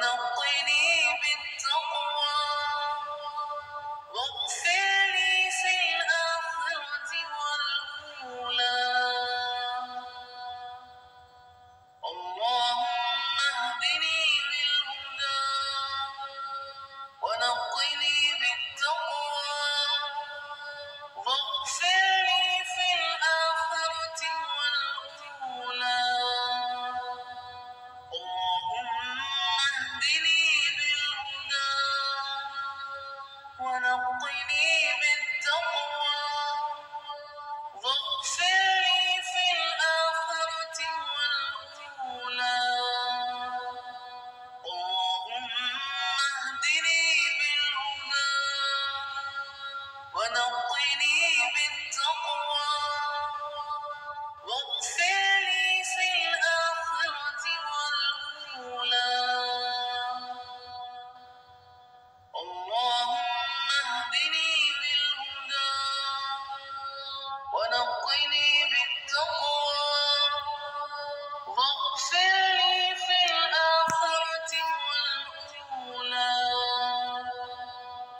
não